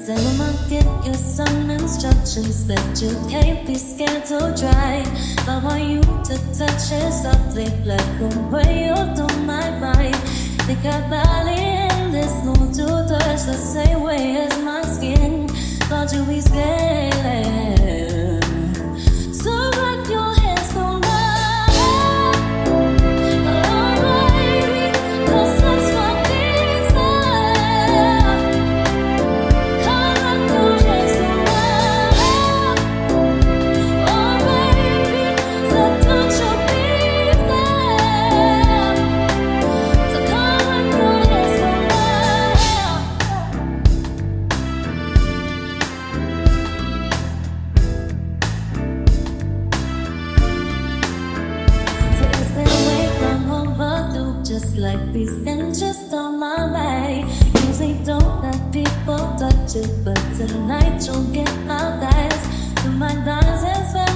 Tell him I'll give you some instructions that you can't be scared to try. I want you to touch it softly, like away you do my mind. Think I barely in this mood to touch the same way as my skin. Just like these inches on my way. Usually don't let people touch it, but tonight you'll get my. Do my and spend